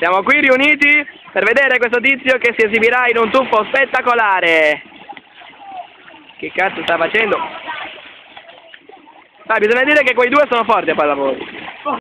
Siamo qui riuniti per vedere questo tizio che si esibirà in un tuffo spettacolare. Che cazzo sta facendo? Ah, bisogna dire che quei due sono forti a pallavolo.